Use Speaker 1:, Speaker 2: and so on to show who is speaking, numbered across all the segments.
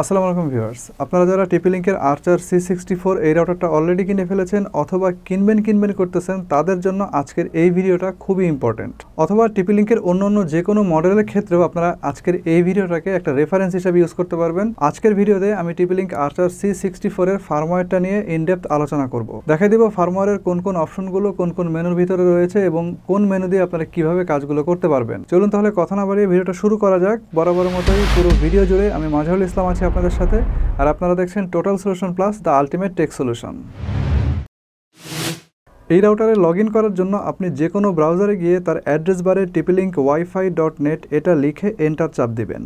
Speaker 1: আসসালামু আলাইকুম ভিউয়ার্স। আপনারা যারা টিপি লিঙ্কের আর্চার সি সিক্সটি ফোর এই রাউটারটা অলরেডি কিনে ফেলেছেন অথবা কিনবেন কিনবেন করতেছেন, তাদের জন্য আজকের এই ভিডিওটা খুবই ইম্পর্টেন্ট অথবা টিপি লিঙ্কের অন্য অন্য যে কোনো মডেলের ক্ষেত্রেও আপনারা আজকের এই ভিডিওটাকে একটা রেফারেন্স হিসাবে ইউজ করতে পারবেন। আজকের ভিডিওতে আমি TP link Archer C sixty ফোরের ফার্মওয়্যারটা নিয়ে ইনডেপথ আলোচনা করব। দেখাই দিব ফার্মওয়্যারের কোন কোন অপশনগুলো কোন কোন মেনুর ভিতরে রয়েছে এবং কোন মেনু দিয়ে আপনারা কীভাবে কাজগুলো করতে পারবেন। চলুন তাহলে কথা না বাড়িয়ে ভিডিওটা শুরু করা যাক। বরাবর মতোই পুরো ভিডিও জুড়ে আমি মাঝারুল ইসলাম আছি আপনাদের সাথে। আর আপনারা দেখছেন total solution plus the ultimate tech solution এই রাউটারে লগ করার জন্য আপনি যে কোনো ব্রাউজারে গিয়ে তার অ্যাড্রেস বারে টিপিলিঙ্ক ওয়াইফাই ডট নেট এটা লিখে এন্টার চাপ দিবেন।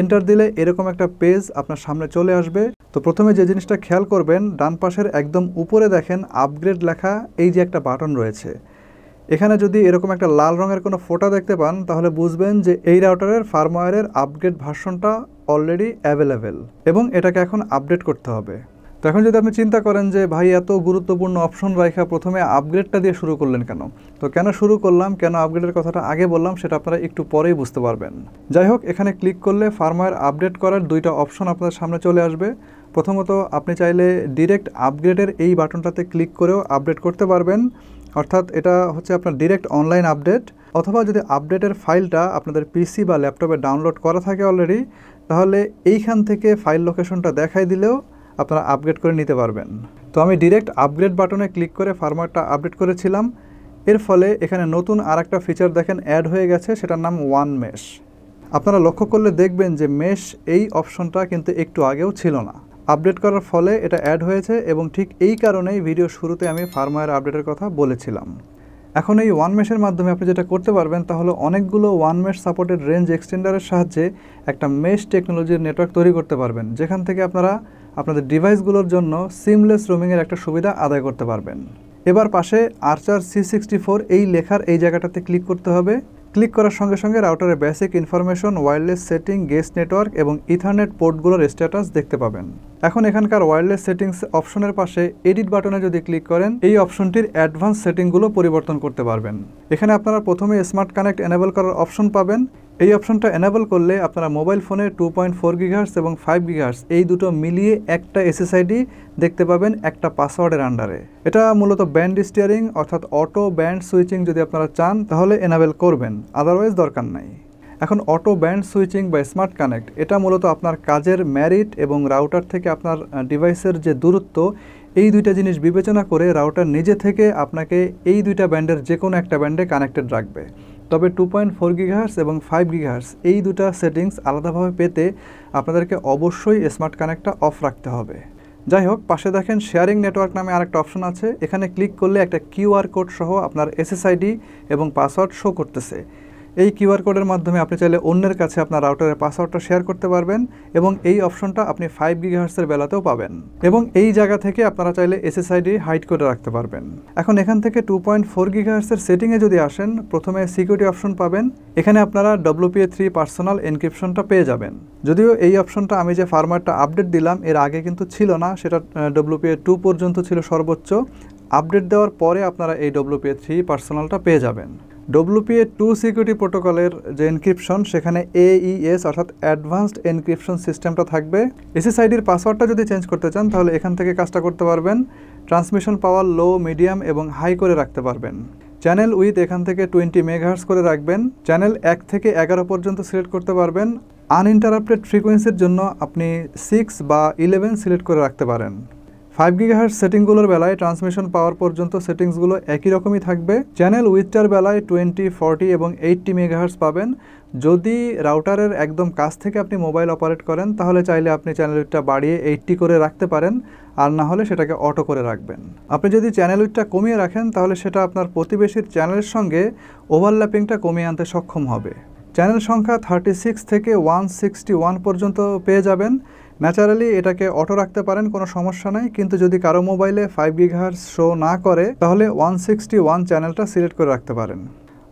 Speaker 1: এন্টার দিলে এরকম একটা পেজ আপনার সামনে চলে আসবে। তো প্রথমে যে জিনিসটা খেয়াল করবেন, ডান পাশের একদম উপরে দেখেন আপগ্রেড লেখা এই যে একটা বাটন রয়েছে। এখানে যদি এরকম একটা লাল রঙের কোনো ফোটা দেখতে পান, তাহলে বুঝবেন যে এই রাউটারের ফার্মওয়্যারের আপগ্রেড ভার্সনটা অলরেডি অ্যাভেলেবেল এবং এটাকে এখন আপডেট করতে হবে। তো এখন যদি আপনি চিন্তা করেন যে, ভাই, এত গুরুত্বপূর্ণ অপশন রাইখা প্রথমে আপগ্রেডটা দিয়ে শুরু করলেন কেন? তো কেন শুরু করলাম, কেন আপগ্রেডের কথাটা আগে বললাম, সেটা আপনারা একটু পরেই বুঝতে পারবেন। যাই হোক, এখানে ক্লিক করলে ফার্মওয়্যার আপডেট করার দুইটা অপশন আপনাদের সামনে চলে আসবে। প্রথমত, আপনি চাইলে ডিরেক্ট আপগ্রেডের এই বাটনটাতে ক্লিক করেও আপডেট করতে পারবেন। অর্থাৎ এটা হচ্ছে আপনার ডিরেক্ট অনলাইন আপডেট অথবা যদি আপডেটের ফাইলটা আপনাদের পিসি বা ল্যাপটপে ডাউনলোড করা থাকে অলরেডি তাহলে এইখান থেকে ফাইল লোকেশনটা দেখাই দিলেও আপনারা আপগ্রেড করে নিতে পারবেন। তো আমি ডিরেক্ট আপগ্রেড বাটনে ক্লিক করে ফার্মারটা আপডেট করেছিলাম। এর ফলে এখানে নতুন আর একটা ফিচার দেখেন অ্যাড হয়ে গেছে, সেটার নাম ওয়ান মেশ আপনারা লক্ষ্য করলে দেখবেন যে মেশ এই অপশনটা কিন্তু একটু আগেও ছিল না। আপডেট করার ফলে এটা অ্যাড হয়েছে এবং ঠিক এই কারণেই ভিডিও শুরুতে আমি ফার্মওয়্যার আপডেটের কথা বলেছিলাম। এখন এই ওয়ান মেশের মাধ্যমে আপনি যেটা করতে পারবেন তাহলে অনেকগুলো ওয়ান মেশ সাপোর্টেড রেঞ্জ এক্সটেন্ডারের সাহায্যে একটা মেশ টেকনোলজির নেটওয়ার্ক তৈরি করতে পারবেন, যেখান থেকে আপনারা আপনাদের ডিভাইসগুলোর জন্য সিমলেস রোমিংয়ের একটা সুবিধা আদায় করতে পারবেন। এবার পাশে আর্চার সি সিক্সটি ফোর এই লেখার এই জায়গাটাতে ক্লিক করতে হবে। ক্লিক করার সঙ্গে সঙ্গে রাউটারের basic information wireless setting guest network এবং ইথারনেট পোর্টগুলোর স্ট্যাটাস দেখতে পাবেন। এখন এখানকার ওয়্যারলেস সেটিংস অপশনের পাশে এডিট বাটনে যদি ক্লিক করেন, এই অপশনটির অ্যাডভান্স সেটিংগুলো পরিবর্তন করতে পারবেন। এখানে আপনারা প্রথমে স্মার্ট কানেক্ট এনেবল করার অপশন পাবেন। এই অপশনটা এনেবল করলে আপনারা মোবাইল ফোনে টু পয়েন্ট ফোর গিগার্স এবং ফাইভ গিগার্স এই দুটো মিলিয়ে একটা এসএসআইডি দেখতে পাবেন একটা পাসওয়ার্ডের আন্ডারে এটা মূলত ব্যান্ড স্টিয়ারিং অর্থাৎ অটো ব্যান্ড সুইচিং যদি আপনারা চান, তাহলে এনাবেল করবেন। আদারওয়াইজ দরকার নাই। এখন অটো ব্যান্ড সুইচিং বা স্মার্ট কানেক্ট, এটা মূলত আপনার কাজের ম্যারিট এবং রাউটার থেকে আপনার ডিভাইসের যে দূরত্ব, এই দুইটা জিনিস বিবেচনা করে রাউটার নিজে থেকে আপনাকে এই দুইটা ব্যান্ডের যে কোনো একটা ব্যান্ডে কানেক্টেড রাখবে। তবে টু পয়েন্ট ফোর গিগাহার্স এবং ফাইভ গিগাহার্স এই দুটা সেটিংস আলাদাভাবে পেতে আপনাদেরকে অবশ্যই স্মার্ট কানেক্টটা অফ রাখতে হবে। যাই হোক, পাশে দেখেন শেয়ারিং নেটওয়ার্ক নামে আরেকটা অপশন আছে। এখানে ক্লিক করলে একটা কিউআর কোড সহ আপনার এসএসআইডি এবং পাসওয়ার্ড শো করতেছে। এই কিউআর কোডের মাধ্যমে আপনি চাইলে অন্যের কাছে আপনার রাউটারের পাসওয়ার্ডটা শেয়ার করতে পারবেন এবং এই অপশনটা আপনি ফাইভ গিগাহার্সের বেলাতেও পাবেন। এবং এই জায়গা থেকে আপনারা চাইলে এসএসআইডি হাইড করে রাখতে পারবেন। এখন এখান থেকে টু পয়েন্ট ফোর গিগাহার্সের সেটিংয়ে যদি আসেন, প্রথমে সিকিউরিটি অপশন পাবেন। এখানে আপনারা ডব্লিউপিএ থ্রি পার্সোনাল এনক্রিপশনটা পেয়ে যাবেন। যদিও এই অপশনটা আমি যে ফার্মারটা আপডেট দিলাম, এর আগে কিন্তু ছিল না, সেটা ডব্লিউপিএ টু পর্যন্ত ছিল সর্বোচ্চ। আপডেট দেওয়ার পরে আপনারা এই ডব্লিউপিএ থ্রি পার্সোনালটা পেয়ে যাবেন। ডব্লিউপিএ টু সিকিউরিটি প্রোটোকলের যে এনক্রিপশন সেখানে এইএস অর্থাৎ অ্যাডভান্সড এনক্রিপশন সিস্টেমটা থাকবে। এসএসআইডির পাসওয়ার্ডটা যদি চেঞ্জ করতে চান, তাহলে এখান থেকে কাজটা করতে পারবেন। ট্রান্সমিশন পাওয়ার লো মিডিয়াম এবং হাই করে রাখতে পারবেন। চ্যানেল উইথ এখান থেকে টোয়েন্টি মেগাহার্স করে রাখবেন। চ্যানেল এক থেকে এগারো পর্যন্ত সিলেক্ট করতে পারবেন। আনইন্টারাপ্টেড ফ্রিকোয়েন্সির জন্য আপনি সিক্স বা ইলেভেন সিলেক্ট করে রাখতে পারেন। ফাইভ গিগাহার্স সেটিংগুলোর বেলায় ট্রান্সমিশন পাওয়ার পর্যন্ত সেটিংসগুলো একই রকমই থাকবে। চ্যানেল উইথটার বেলায় টোয়েন্টি, ফর্টি এবং এইটটি মেগাহার্স পাবেন। যদি রাউটারের একদম কাছ থেকে আপনি মোবাইল অপারেট করেন, তাহলে চাইলে আপনি চ্যানেল উইথটা বাড়িয়ে এইটটি করে রাখতে পারেন। আর না হলে সেটাকে অটো করে রাখবেন। আপনি যদি চ্যানেল উইথটা কমিয়ে রাখেন, তাহলে সেটা আপনার প্রতিবেশীর চ্যানেলের সঙ্গে ওভারল্যাপিংটা কমিয়ে আনতে সক্ষম হবে। চ্যানেল সংখ্যা থার্টি সিক্স থেকে ওয়ান সিক্সটি ওয়ান পর্যন্ত পেয়ে যাবেন। ন্যাচারালি এটাকে অটো রাখতে পারেন, কোনো সমস্যা নাই। কিন্তু যদি কারও মোবাইলে ফাইভ গিগাহার্স শো না করে, তাহলে ওয়ান সিক্সটি ওয়ান চ্যানেলটা সিলেক্ট করে রাখতে পারেন।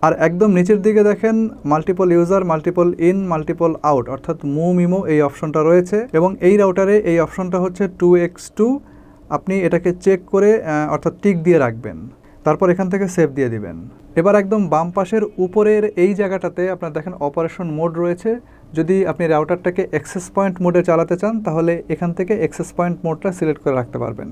Speaker 1: আর একদম নিচের দিকে দেখেন multiple user multiple in multiple out অর্থাৎ মু মিমো এই অপশনটা রয়েছে। এবং এই রাউটারে এই অপশনটা হচ্ছে টু এক্স টু আপনি এটাকে চেক করে অর্থাৎ টিক দিয়ে রাখবেন। তারপর এখান থেকে সেভ দিয়ে দিবেন। এবার একদম বাম পাশের উপরের এই জায়গাটাতে আপনার দেখেন অপারেশন মোড রয়েছে। যদি আপনি রাউটারটাকে অ্যাক্সেস পয়েন্ট মোডে চালাতে চান, তাহলে এখান থেকে অ্যাক্সেস পয়েন্ট মোডটা সিলেক্ট করে রাখতে পারবেন।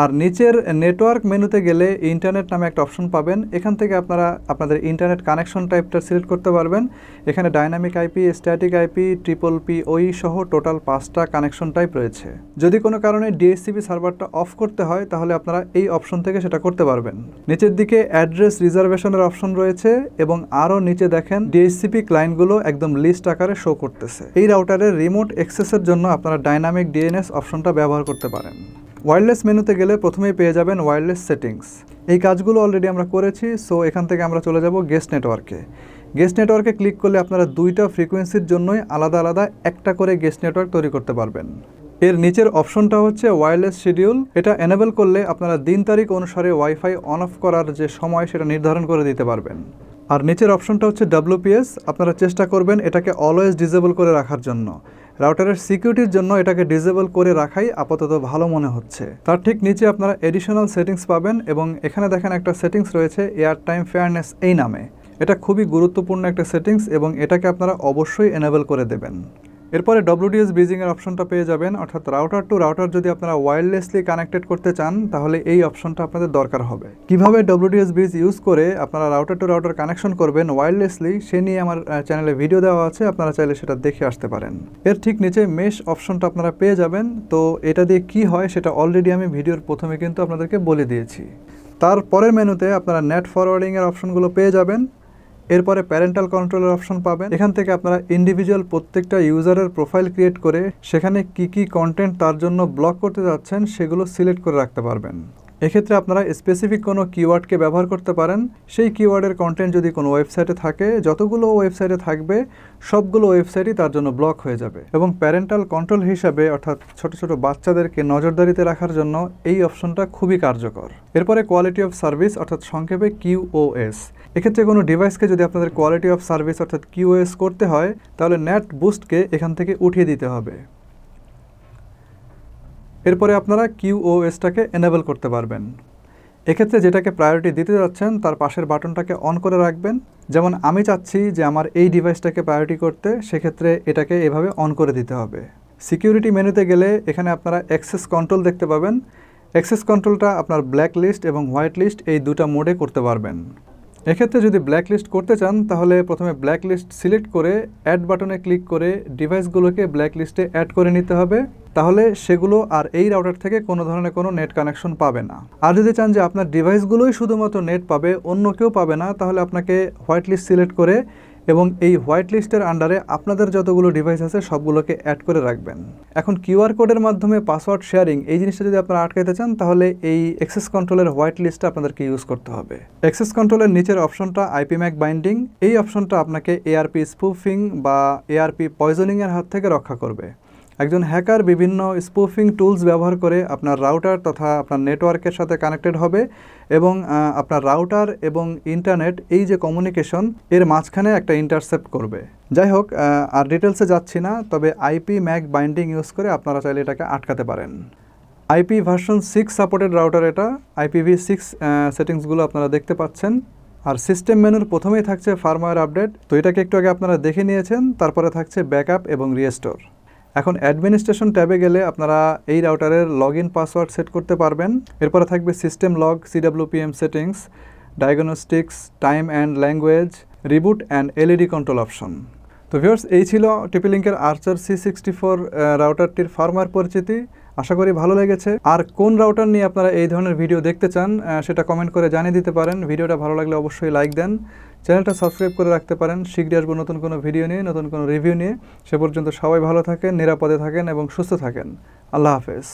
Speaker 1: আর নিচের নেটওয়ার্ক মেনুতে গেলে ইন্টারনেট নামে একটা অপশন পাবেন। এখান থেকে আপনারা আপনাদের ইন্টারনেট কানেকশন টাইপটা সিলেক্ট করতে পারবেন। এখানে dynamic IP static IP triple P ওই সহ টোটাল পাঁচটা কানেকশন টাইপ রয়েছে। যদি কোনো কারণে ডিএসসিপি সার্ভারটা অফ করতে হয়, তাহলে আপনারা এই অপশন থেকে সেটা করতে পারবেন। নিচের দিকে অ্যাড্রেস রিজার্ভেশনের অপশন রয়েছে এবং আরও নিচে দেখেন ডিএসসিপি ক্লায়েন্টগুলো একদম লিস্ট আকারে শো করতেছে। এই রাউটারের রিমোট অ্যাক্সেসের জন্য আপনারা ডাইনামিক ডিএনএস অপশনটা ব্যবহার করতে পারেন। ওয়্যারলেস মেনুতে গেলে প্রথমেই পেয়ে যাবেন ওয়্যারলেস সেটিংস এই কাজগুলো অলরেডি আমরা করেছি সো এখান থেকে আমরা চলে যাব গেস্ট নেটওয়ার্কে গেস্ট নেটওয়ার্কে ক্লিক করলে আপনারা দুইটা ফ্রিকোয়েন্সির জন্যই আলাদা আলাদা একটা করে গেস্ট নেটওয়ার্ক তৈরি করতে পারবেন। এর নিচের অপশনটা হচ্ছে ওয়্যারলেস শিডিউল এটা এনেবল করলে আপনারা দিন তারিখ অনুসারে ওয়াইফাই অন অফ করার যে সময়, সেটা নির্ধারণ করে দিতে পারবেন। আর নিচের অপশনটা হচ্ছে ডাব্লুপিএস আপনারা চেষ্টা করবেন এটাকে অলওয়েজ ডিজেবল করে রাখার জন্য। রাউটারের সিকিউরিটির জন্য এটাকে ডিসেবল করে রাখাই আপাতত ভালো মনে হচ্ছে। তার ঠিক নিচে আপনারা এডিশনাল সেটিংস পাবেন এবং এখানে দেখেন একটা সেটিংস রয়েছে এয়ার টাইম ফেয়ারনেস এই নামে। এটা খুবই গুরুত্বপূর্ণ একটা সেটিংস এবং এটাকে আপনারা অবশ্যই এনেবল করে দেবেন। এরপরে ডব্লিউডিএস ব্রিজিংয়ের অপশনটা পেয়ে যাবেন, অর্থাৎ রাউটার টু রাউটার যদি আপনারা ওয়্যারলেসলি কানেক্টেড করতে চান, তাহলে এই অপশনটা আপনাদের দরকার হবে। কীভাবে ডব্লিউডিএস ব্রিজ ইউজ করে আপনারা রাউটার টু রাউটার কানেকশন করবেন ওয়্যারলেসলি সে নিয়ে আমার চ্যানেলে ভিডিও দেওয়া আছে, আপনারা চাইলে সেটা দেখে আসতে পারেন। এর ঠিক নিচে মেশ অপশনটা আপনারা পেয়ে যাবেন, তো এটা দিয়ে কি হয় সেটা অলরেডি আমি ভিডিওর প্রথমে কিন্তু আপনাদেরকে বলে দিয়েছি। তারপরের মেনুতে আপনারা নেট ফরওয়ার্ডিংয়ের অপশনগুলো পেয়ে যাবেন এরপরে প্যারেন্টাল কন্ট্রোলের অপশন পাবেন। এখান থেকে আপনারা ইন্ডিভিজুয়াল প্রত্যেকটা ইউজারের প্রোফাইল ক্রিয়েট করে সেখানে কি কি কন্টেন্ট তার জন্য ব্লক করতে যাচ্ছেন সেগুলো সিলেক্ট করে রাখতে পারবেন। এক্ষেত্রে আপনারা স্পেসিফিক কোনো কিওয়ার্ডকে ব্যবহার করতে পারেন। সেই কিওয়ার্ডের কন্টেন্ট যদি কোনো ওয়েবসাইটে থাকে, যতগুলো ওয়েবসাইটে থাকবে, সবগুলো ওয়েবসাইটই তার জন্য ব্লক হয়ে যাবে। এবং প্যারেন্টাল কন্ট্রোল হিসাবে, অর্থাৎ ছোট ছোট বাচ্চাদেরকে নজরদারিতে রাখার জন্য এই অপশনটা খুবই কার্যকর। এরপরে কোয়ালিটি অফ সার্ভিস অর্থাৎ সংক্ষেপে কিউওএস এক্ষেত্রে কোনো ডিভাইসকে যদি আপনাদের কোয়ালিটি অফ সার্ভিস অর্থাৎ কিউএস করতে হয়, তাহলে নেট বুস্টকে এখান থেকে উঠিয়ে দিতে হবে। এরপরে আপনারা কিউওএসটাকে এনেবল করতে পারবেন। এক্ষেত্রে যেটাকে প্রায়োরিটি দিতে যাচ্ছেন, তার পাশের বাটনটাকে অন করে রাখবেন। যেমন আমি চাচ্ছি যে আমার এই ডিভাইসটাকে প্রায়োরিটি করতে, সেক্ষেত্রে এটাকে এভাবে অন করে দিতে হবে। সিকিউরিটি মেনুতে গেলে এখানে আপনারা অ্যাক্সেস কন্ট্রোল দেখতে পাবেন। অ্যাক্সেস কন্ট্রোলটা আপনার ব্ল্যাক লিস্ট এবং হোয়াইট লিস্ট এই দুটা মোডে করতে পারবেন। এক্ষেত্রে যদি ব্ল্যাক লিস্ট করতে চান, তাহলে প্রথমে ব্ল্যাক লিস্ট সিলেক্ট করে অ্যাড বাটনে ক্লিক করে ডিভাইসগুলোকে ব্ল্যাক লিস্টে অ্যাড করে নিতে হবে। তাহলে সেগুলো আর এই রাউটার থেকে কোনো ধরনের কোনো নেট কানেকশন পাবে না। আর যদি চান যে আপনার ডিভাইসগুলোই শুধুমাত্র নেট পাবে, অন্য কেউ পাবে না, তাহলে আপনাকে হোয়াইট লিস্ট সিলেক্ট করে এবং এই হোয়াইট লিস্টের আন্ডারে আপনাদের যতগুলো ডিভাইস আছে সবগুলোকে অ্যাড করে রাখবেন। এখন কিউআর কোডের মাধ্যমে পাসওয়ার্ড শেয়ারিং এই জিনিসটা যদি আপনারা আটকাইতে চান, তাহলে এই অ্যাক্সেস কন্ট্রোলের হোয়াইট লিস্টটা আপনাদেরকে ইউজ করতে হবে। অ্যাক্সেস কন্ট্রোলের নিচের অপশনটা আইপি ম্যাক বাইন্ডিং এই অপশনটা আপনাকে এআরপি স্পুফিং বা এআরপি পয়জনিংয়ের হাত থেকে রক্ষা করবে। একজন হ্যাকার বিভিন্ন স্পুফিং টুলস ব্যবহার করে আপনার রাউটার তথা আপনার নেটওয়ার্কের সাথে কানেক্টেড হবে এবং আপনার রাউটার এবং ইন্টারনেট এই যে কমিউনিকেশন এর মাঝখানে একটা ইন্টারসেপ্ট করবে। যাই হোক আর ডিটেলসে যাচ্ছি না, তবে আইপি ম্যাক বাইন্ডিং ইউজ করে আপনারা চাইলে এটাকে আটকাতে পারেন। IP version six supported router এটা আইপিভি সিক্স সেটিংসগুলো আপনারা দেখতে পাচ্ছেন। আর সিস্টেম মেনুর প্রথমেই থাকছে ফার্মওয়্যার আপডেট তো এটাকে একটু আগে আপনারা দেখে নিয়েছেন, তারপরে থাকছে ব্যাকআপ এবং রিস্টোর এখন অ্যাডমিনিস্ট্রেশন ট্যাবে গেলে আপনারা এই রাউটারের লগ ইন পাসওয়ার্ড সেট করতে পারবেন। এরপরে থাকবে system log CWPM settings diagnostics time and language reboot and LED control option তো ভিউয়ার্স এই ছিল টিপিলিঙ্কের আর্চার সি সিক্সটি ফোর রাউটারটির ফার্মার পরিচিতি। আশা করি ভালো লেগেছে। আর কোন রাউটার নিয়ে আপনারা এই ধরনের ভিডিও দেখতে চান সেটা কমেন্ট করে জানিয়ে দিতে পারেন। ভিডিওটা ভালো লাগলে অবশ্যই লাইক দেন। চ্যানেলটা সাবস্ক্রাইব করে রাখতে পারেন। শীঘ্রই আসব নতুন কোনো ভিডিও নিয়ে, নতুন কোনো রিভিউ নিয়ে। সে পর্যন্ত সবাই ভালো থাকেন, নিরাপদে থাকেন এবং সুস্থ থাকেন। আল্লাহ হাফেজ।